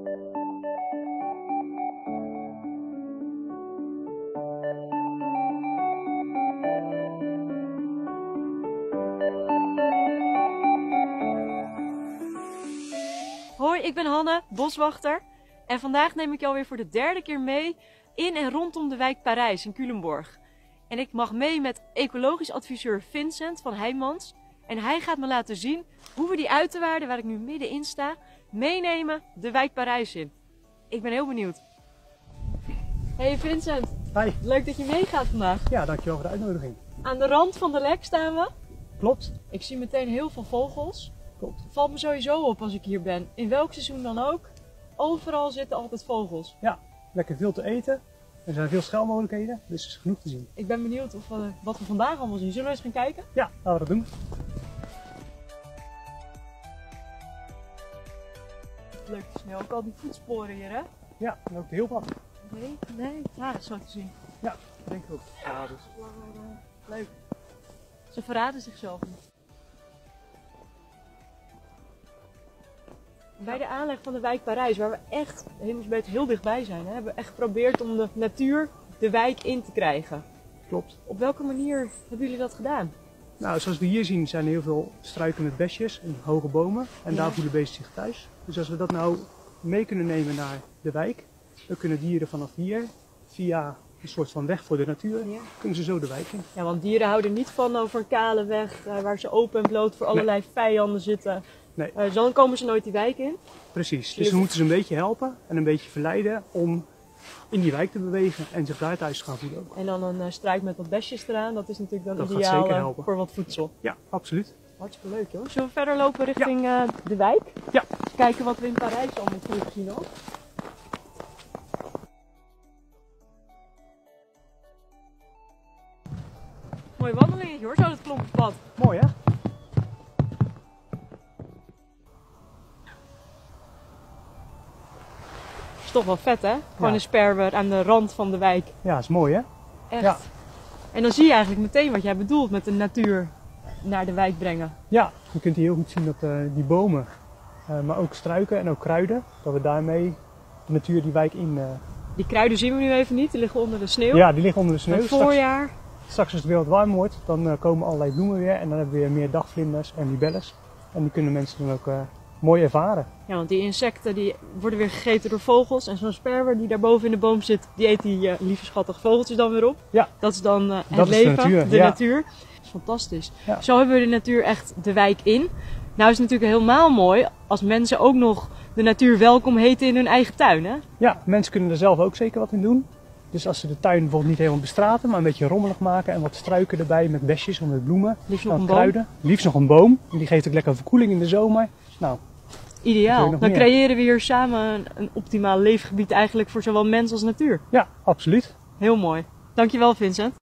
Hoi, ik ben Hanne, boswachter. En vandaag neem ik je alweer voor de derde keer mee in en rondom de wijk Parijs in Culemborg. En ik mag mee met ecologisch adviseur Vincent van Heijmans. En hij gaat me laten zien hoe we die uiterwaarden, waar ik nu middenin sta, meenemen de wijk Parijs in. Ik ben heel benieuwd. Hey Vincent, Hi. leuk dat je meegaat vandaag. Ja, dankjewel voor de uitnodiging. Aan de rand van de lek staan we. Klopt. Ik zie meteen heel veel vogels. Klopt. Valt me sowieso op als ik hier ben. In welk seizoen dan ook. Overal zitten altijd vogels. Ja, lekker veel te eten. Er zijn veel schuilmogelijkheden, dus is genoeg te zien. Ik ben benieuwd of we, wat we vandaag allemaal zien. Zullen we eens gaan kijken? Ja, laten we dat doen. Leuk te snel. Ook al die voetsporen hier, hè? Ja, en ook heel wat. Nee, nee. Ja, dat zo te zien. Ja, denk ik ook. Ja, dus. Leuk. Ze verraden zichzelf niet. Bij de aanleg van de wijk Parijs, waar we echt hemelsbreed heel dichtbij zijn, hè, hebben we echt geprobeerd om de natuur de wijk in te krijgen. Klopt. Op welke manier hebben jullie dat gedaan? Nou, zoals we hier zien zijn er heel veel struiken met besjes en hoge bomen. En Ja. daar voelen beesten zich thuis. Dus als we dat nou mee kunnen nemen naar de wijk, dan kunnen dieren vanaf hier, via een soort van weg voor de natuur, Ja. kunnen ze zo de wijk in. Ja, want dieren houden niet van over een kale weg eh, waar ze open en bloot voor allerlei vijanden zitten. Nee. Eh, dan komen ze nooit die wijk in. Precies. Dus we moeten ze een beetje helpen en een beetje verleiden om in die wijk te bewegen en zich daar thuis te gaan voelen ook. En dan een eh, struik met wat besjes eraan. Dat is natuurlijk dan Dat ideaal zeker eh, helpen. voor wat voedsel. Ja, absoluut. Hartstikke leuk joh. Zullen we verder lopen richting eh, de wijk? Ja. Eens kijken wat we in Parijs allemaal teruggezien ook. Mooi wandelingetje hoor, zo dat klompenpad. Mooi hè? Is toch wel vet hè? Gewoon Ja. een sperwer aan de rand van de wijk. Ja, is mooi hè? Echt. Ja. En dan zie je eigenlijk meteen wat jij bedoelt met de natuur naar de wijk brengen. Ja, je kunt hier heel goed zien dat eh, die bomen, eh, maar ook struiken en ook kruiden, dat we daarmee de natuur die wijk in... eh, Die kruiden zien we nu even niet, die liggen onder de sneeuw. ja, die liggen onder de sneeuw. Het voorjaar. straks als het weer wat warm wordt, dan komen allerlei bloemen weer en dan hebben we weer meer dagvlinders en libelles. En die kunnen mensen dan ook mooi ervaren. Ja, want die insecten die worden weer gegeten door vogels. En zo'n sperwer die daarboven in de boom zit, die eet die eh, lieve schattige vogeltjes dan weer op. Ja. Dat is dan eh, het Dat is de leven, natuur, de ja. natuur. Dat is fantastisch. Ja. Zo hebben we de natuur echt de wijk in. Nou is het natuurlijk helemaal mooi als mensen ook nog de natuur welkom heten in hun eigen tuin. Hè? Ja, mensen kunnen er zelf ook zeker wat in doen. Dus als ze de tuin bijvoorbeeld niet helemaal bestraten, maar een beetje rommelig maken en wat struiken erbij met besjes of met bloemen, Liefst nog dan een boom. kruiden. Liefst nog een boom, en die geeft ook lekker verkoeling in de zomer. Nou, Ideaal. Dan meer? creëren we hier samen een, een optimaal leefgebied eigenlijk voor zowel mens als natuur. ja, absoluut. Heel mooi. Dankjewel Vincent.